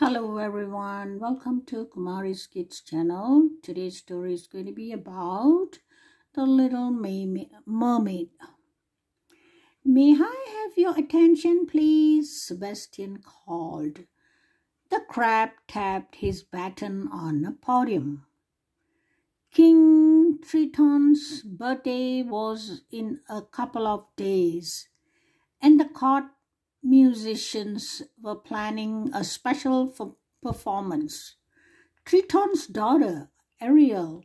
Hello everyone, welcome to Kumari's Kids channel. Today's story is going to be about the little mermaid. May I have your attention please? Sebastian called. The crab tapped his baton on a podium. King Triton's birthday was in a couple of days, and the court musicians were planning a special performance. Triton's daughter, Ariel,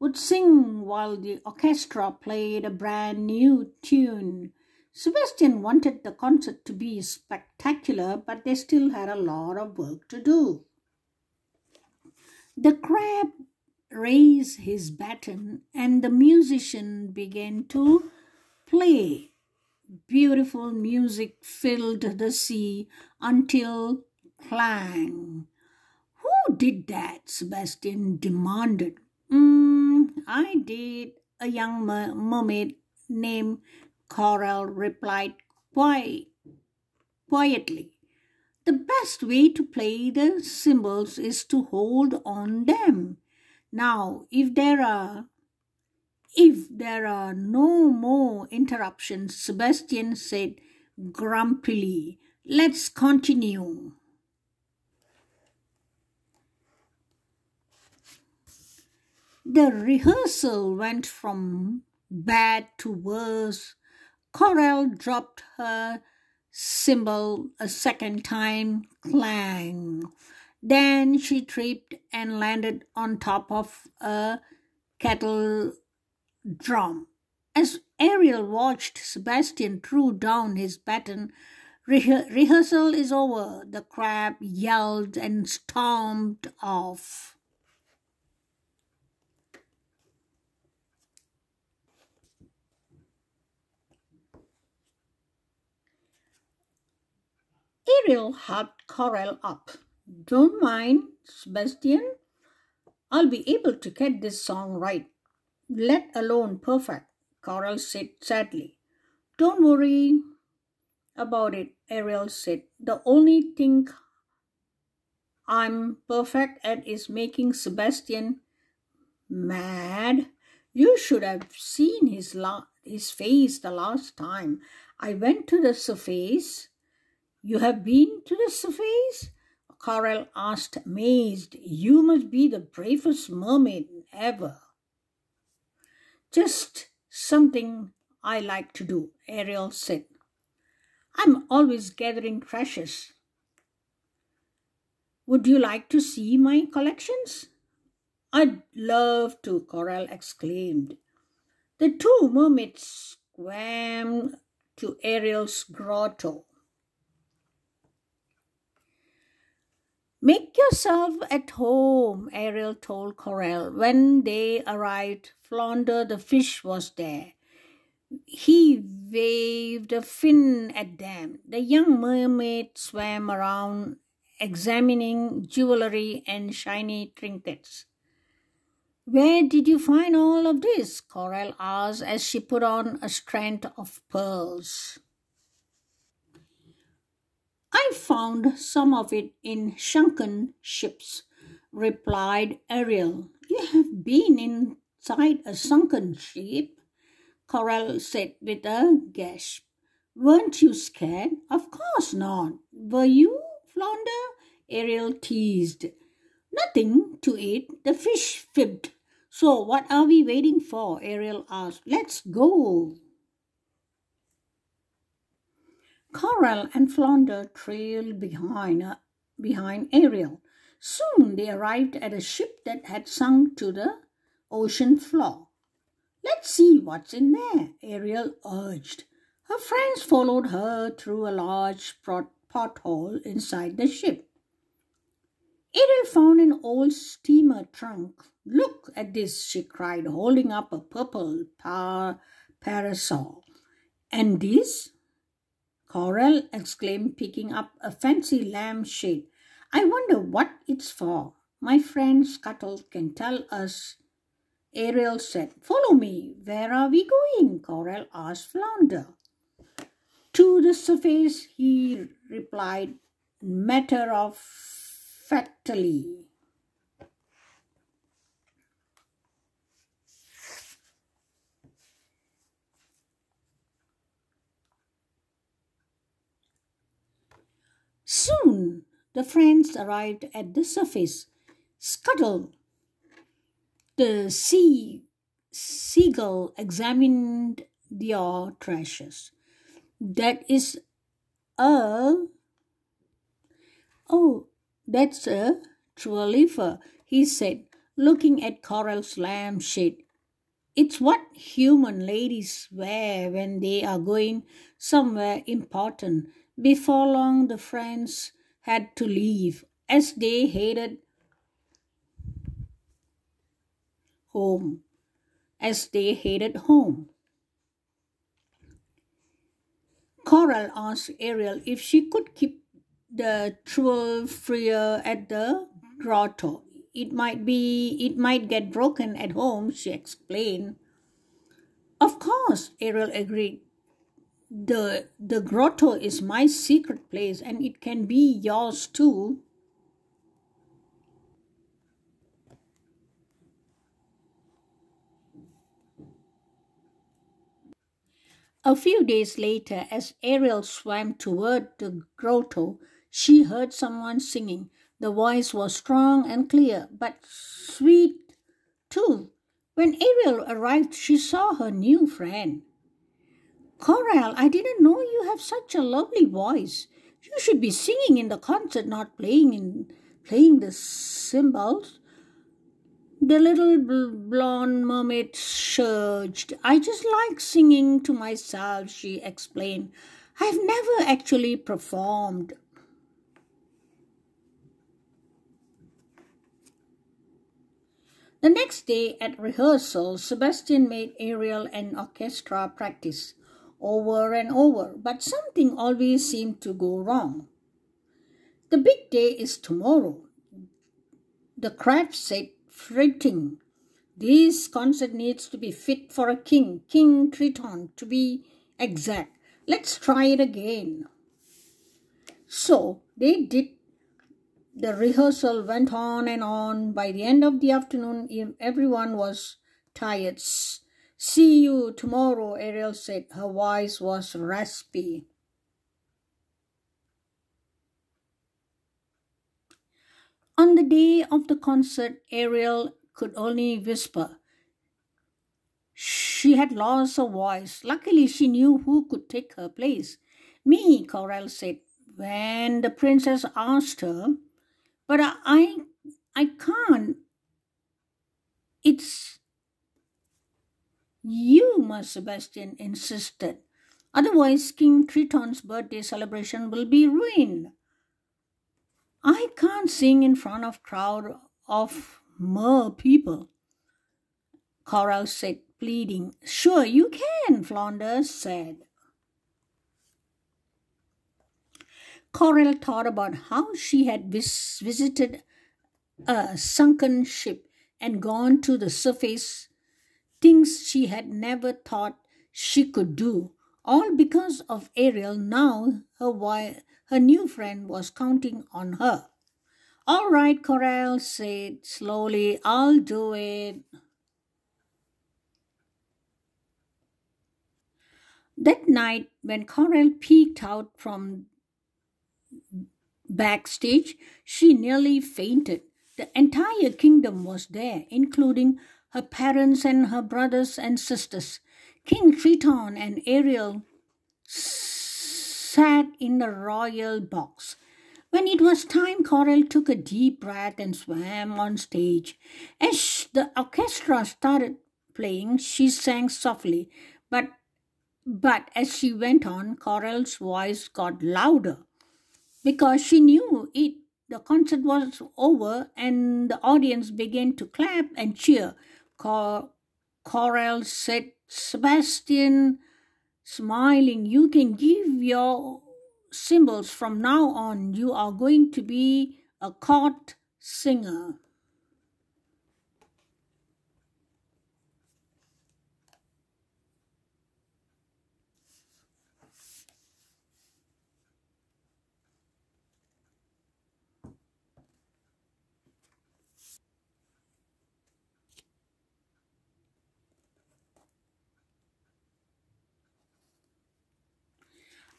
would sing while the orchestra played a brand new tune. Sebastian wanted the concert to be spectacular, but they still had a lot of work to do. The crab raised his baton and the musician began to play. Beautiful music filled the sea until clang. Who did that? Sebastian demanded. Mm, I did. A young mermaid named Coral replied quiet, quietly. The best way to play the cymbals is to hold on them. Now, if there are if there are no more interruptions, Sebastian said grumpily, let's continue. The rehearsal went from bad to worse. Coral dropped her cymbal a second time, clang. Then she tripped and landed on top of a kettle drum. As Ariel watched Sebastian threw down his baton, Re- rehearsal is over. The crab yelled and stomped off. Ariel helped Coral up. Don't mind, Sebastian. I'll be able to get this song right let alone perfect, Coral said sadly. Don't worry about it, Ariel said. The only thing I'm perfect at is making Sebastian mad. You should have seen his, his face the last time. I went to the surface. You have been to the surface? Coral asked, amazed. You must be the bravest mermaid ever. Just something I like to do, Ariel said. I'm always gathering treasures. Would you like to see my collections? I'd love to, Coral exclaimed. The two mermaids swam to Ariel's grotto. Make yourself at home, Ariel told Coral. When they arrived, Flounder the fish was there. He waved a fin at them. The young mermaid swam around, examining jewelry and shiny trinkets. Where did you find all of this? Coral asked as she put on a strand of pearls. Found some of it in sunken ships, replied Ariel. You have been inside a sunken ship? Coral said with a gasp. Weren't you scared? Of course not. Were you, Flounder? Ariel teased. Nothing to eat, the fish fibbed. So what are we waiting for? Ariel asked. Let's go. Coral and Flounder trailed behind, uh, behind Ariel. Soon they arrived at a ship that had sunk to the ocean floor. Let's see what's in there, Ariel urged. Her friends followed her through a large pothole inside the ship. Ariel found an old steamer trunk. Look at this, she cried, holding up a purple par parasol. And this? Coral exclaimed, picking up a fancy lampshade. I wonder what it's for. My friend Scuttle can tell us. Ariel said, Follow me. Where are we going? Coral asked Flounder. To the surface, he replied, matter of fatally. Soon the friends arrived at the surface. Scuttle, the sea seagull, examined their treasures. That is a oh, that's a true he said, looking at Coral's lampshade. It's what human ladies wear when they are going somewhere important. Before long, the friends had to leave as they headed home. As they headed home, Coral asked Ariel if she could keep the Trollfeuer at the grotto. It might be, it might get broken at home, she explained. Of course, Ariel agreed. The, the grotto is my secret place and it can be yours too. A few days later, as Ariel swam toward the grotto, she heard someone singing. The voice was strong and clear, but sweet too. When Ariel arrived, she saw her new friend. Coral, I didn't know you have such a lovely voice. You should be singing in the concert, not playing in playing the cymbals. The little blonde mermaid surged. I just like singing to myself, she explained. I've never actually performed. The next day at rehearsal, Sebastian made Ariel and orchestra practice over and over, but something always seemed to go wrong. The big day is tomorrow, the crab said fretting. This concert needs to be fit for a king, King Triton, to be exact. Let's try it again. So they did. The rehearsal went on and on. By the end of the afternoon, everyone was tired. See you tomorrow, Ariel said. Her voice was raspy. On the day of the concert, Ariel could only whisper. She had lost her voice. Luckily, she knew who could take her place. Me, Coral said, when the princess asked her. But I, I can't. It's you, Ma Sebastian insisted. Otherwise, King Triton's birthday celebration will be ruined. I can't sing in front of crowd of mer people. Coral said, pleading. Sure you can, Flounder said. Coral thought about how she had vis- visited a sunken ship and gone to the surface, things she had never thought she could do, all because of Ariel. Now her, her new friend was counting on her. All right, Coral said slowly, I'll do it. That night, when Coral peeked out from backstage, she nearly fainted. The entire kingdom was there, including her parents and her brothers and sisters. King Triton and Ariel sat in the royal box. When it was time, Coral took a deep breath and swam on stage. As the orchestra started playing, she sang softly, but but as she went on, Coral's voice got louder because she knew it. The concert was over and the audience began to clap and cheer. Cor- Coral said, Sebastian, smiling, you can give your cymbals from now on. You are going to be a court singer.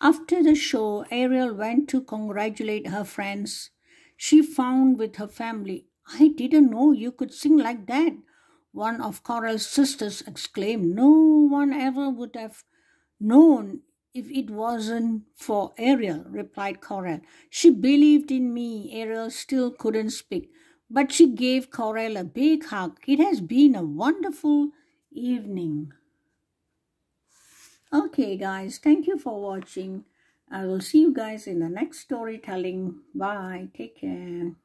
After the show, Ariel went to congratulate her friends. She found with her family, I didn't know you could sing like that. One of Coral's sisters exclaimed, No one ever would have known if it wasn't for Ariel, replied Coral. She believed in me. Ariel still couldn't speak, but she gave Coral a big hug. It has been a wonderful evening. Okay, guys, thank you for watching. I will see you guys in the next storytelling. Bye. Take care.